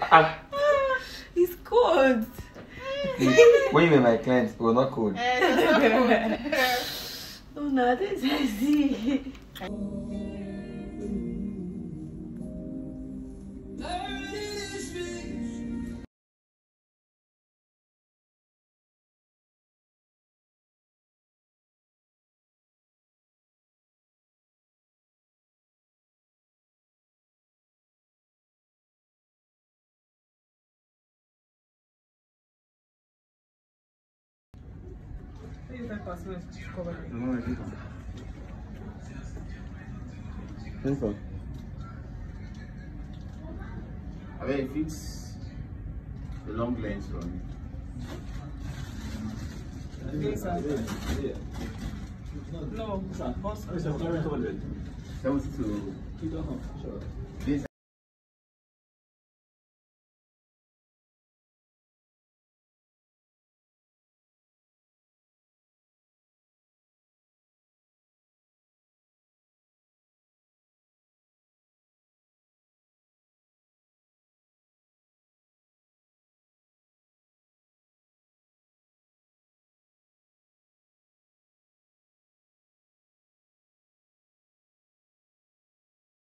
Ah, It's cold. when you were my client, it was not cold. Oh no, this is easy. I mean, it fits the long lens on No, Seventy two. This